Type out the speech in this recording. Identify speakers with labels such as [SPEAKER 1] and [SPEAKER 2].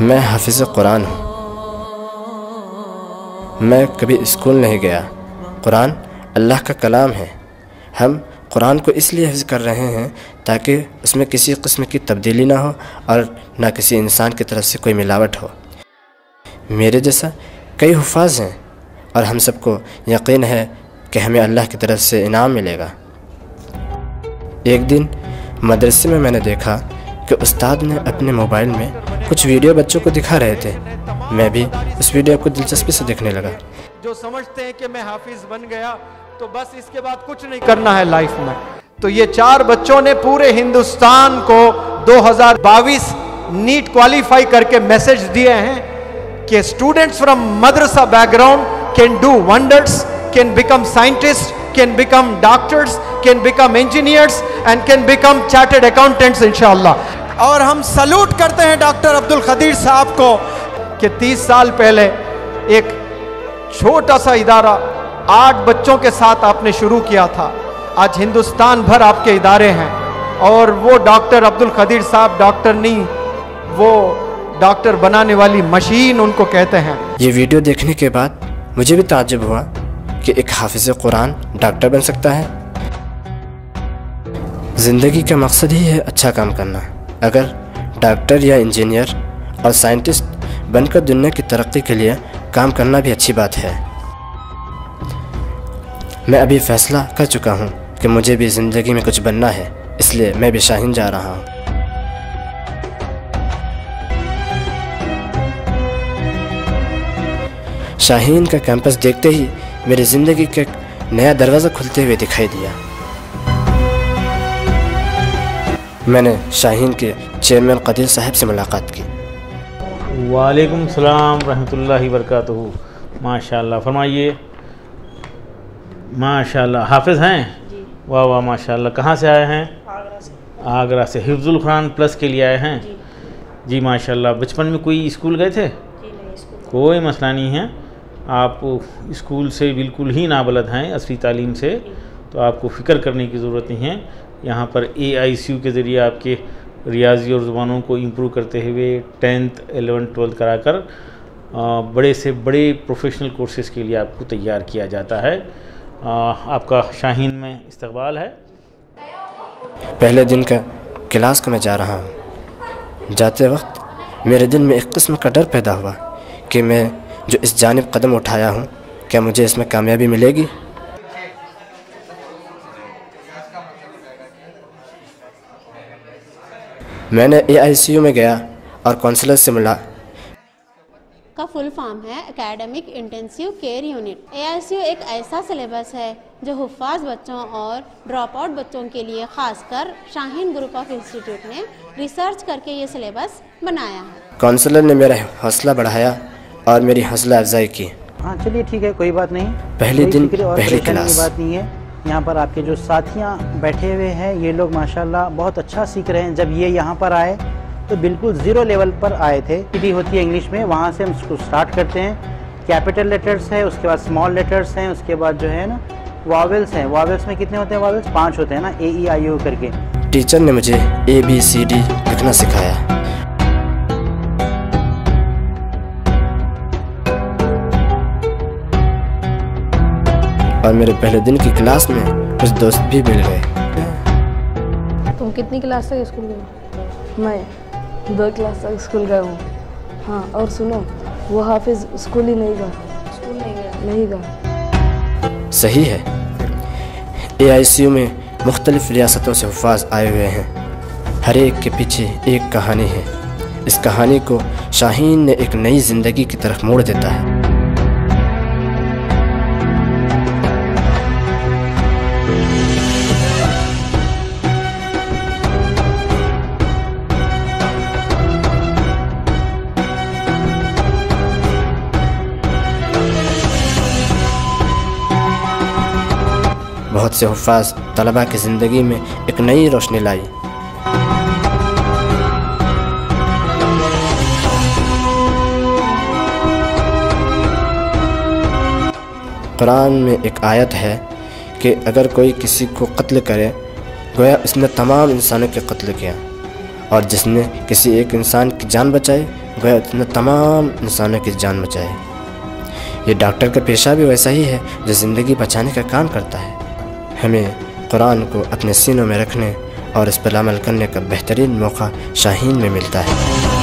[SPEAKER 1] मैं हाफिज़ कुरान हूँ। मैं कभी स्कूल नहीं गया। कुरान अल्लाह का कलाम है। हम कुरान को इसलिए हिफ्ज़ कर रहे हैं ताकि उसमें किसी किस्म की तब्दीली ना हो और ना किसी इंसान की तरफ़ से कोई मिलावट हो। मेरे जैसा कई हुफाज हैं और हम सबको यकीन है कि हमें अल्लाह की तरफ़ से इनाम मिलेगा। एक दिन मदरसे में मैंने देखा कि उस्ताद ने अपने मोबाइल में कुछ वीडियो बच्चों को दिखा रहे थे। मैं भी उस वीडियो को दिलचस्पी से देखने लगा।
[SPEAKER 2] जो समझते हैं कि मैं हाफिज बन गया तो बस इसके बाद कुछ नहीं करना है लाइफ में। तो ये चार बच्चों ने पूरे हिंदुस्तान को 2022 नीट क्वालिफाई करके मैसेज दिए हैं कि students from madrasa background can do wonders can become scientist can become doctors can become engineers and can become chartered accountants इंशाल्लाह और हम सल्यूट करते हैं डॉक्टर अब्दुल खदीर साहब को कि 30 साल पहले एक छोटा सा इदारा आठ बच्चों के साथ आपने शुरू किया था। आज हिंदुस्तान भर आपके इदारे हैं। और वो डॉक्टर अब्दुल खदीर साहब डॉक्टर नहीं वो डॉक्टर बनाने वाली मशीन उनको कहते हैं।
[SPEAKER 1] ये वीडियो देखने के बाद मुझे भी ताजुब हुआ कि एक हाफिज कुरान डॉक्टर बन सकता है। ज़िंदगी का मकसद ही है अच्छा काम करना। अगर डॉक्टर या इंजीनियर और साइंटिस्ट बनकर दुनिया की तरक्की के लिए काम करना भी अच्छी बात है। मैं अभी फ़ैसला कर चुका हूँ कि मुझे भी ज़िंदगी में कुछ बनना है, इसलिए मैं भी शाहीन जा रहा हूँ। शाहीन का कैंपस देखते ही मेरी ज़िंदगी का नया दरवाज़ा खुलते हुए दिखाई दिया। मैंने शाहीन के चेयरमैन कदीर साहब से मुलाकात की।
[SPEAKER 3] वालेकुम सलाम रहमतुल्लाहि वरकatuhu माशाल्लाह फरमाइए। माशाल्लाह हाफिज़ हैं? वाह वाह माशाल्लाह। कहाँ से आए हैं? आगरा से। हिफ्जुल कुरान प्लस के लिए आए हैं? जी। माशाल्लाह। बचपन में कोई स्कूल गए थे? कोई मसला नहीं है। आप स्कूल से बिल्कुल ही नाबलद हैं असली तालीम से। तो आपको फ़िक्र करने की ज़रूरत नहीं है। यहाँ पर यू के ज़रिए आपके रियाजी और ज़ुबानों को इम्प्रूव करते हुए टेंथ एलेवन ट्वेल्थ कराकर बड़े से बड़े प्रोफेशनल कोर्सेज़ के लिए आपको तैयार किया जाता है। आपका शाहीन में इस्तकबाल है।
[SPEAKER 1] पहले दिन का क्लास का मैं जा रहा हूँ। जाते वक्त मेरे दिल में एक किस्म का डर पैदा हुआ कि मैं जो इस जानब कदम उठाया हूँ, क्या मुझे इसमें कामयाबी मिलेगी? मैंने AICU में गया और काउंसलर से मिला।
[SPEAKER 4] का फुल फॉर्म है एकेडमिक इंटेंसिव केयर यूनिट ए एक ऐसा सिलेबस है जो हुफाज बच्चों और ड्रॉप आउट बच्चों के लिए खासकर शाहीन ग्रुप ऑफ़ इंस्टीट्यूट ने रिसर्च करके ये सिलेबस बनाया है।
[SPEAKER 1] काउंसलर ने मेरा हौसला बढ़ाया और मेरी हौसला अफजाई की।
[SPEAKER 5] हाँ चलिए ठीक है कोई बात नहीं।
[SPEAKER 1] पहले दिन पहली क्लास
[SPEAKER 5] बात नहीं है। यहाँ पर आपके जो साथियाँ बैठे हुए हैं, ये लोग माशाल्लाह बहुत अच्छा सीख रहे हैं। जब ये यहाँ पर आए तो बिल्कुल ज़ीरो लेवल पर आए थे। डी होती है इंग्लिश में, वहाँ से हम उसको स्टार्ट करते हैं। कैपिटल लेटर्स है, उसके बाद स्मॉल लेटर्स हैं, उसके बाद जो है ना, वावल्स हैं। वावल्स में कितने होते हैं वावल्स? पाँच होते हैं ना ए ई आई ओ करके।
[SPEAKER 1] टीचर ने मुझे ए बी सी डी लिखना सिखाया। और मेरे पहले दिन की क्लास में कुछ दोस्त भी मिल गए।
[SPEAKER 6] तुम कितनी क्लास तक स्कूल गए? मैं दो क्लास तक स्कूल गया हूँ। हाँ और सुनो वो हाफिज स्कूल ही नहीं गया। स्कूल नहीं गया। नहीं गया।
[SPEAKER 1] सही है। ए आई सी यू में मुख्तलिफ़ रियासतों से हफाज आए हुए हैं। हर एक के पीछे एक कहानी है। इस कहानी को शाहीन ने एक नई ज़िंदगी की तरफ़ मोड़ देता है। से हफाज तलबा की ज़िंदगी में एक नई रोशनी लाई। कुरान में एक आयत है कि अगर कोई किसी को कत्ल करे, गोया उसने तमाम इंसानों के कत्ल किया। और जिसने किसी एक इंसान की जान बचाई, गोया उसने तमाम इंसानों की जान बचाई। ये डॉक्टर का पेशा भी वैसा ही है जो ज़िंदगी बचाने का काम करता है। हमें कुरान को अपने सीनों में रखने और इस पर अमल करने का बेहतरीन मौका शाहीन में मिलता है।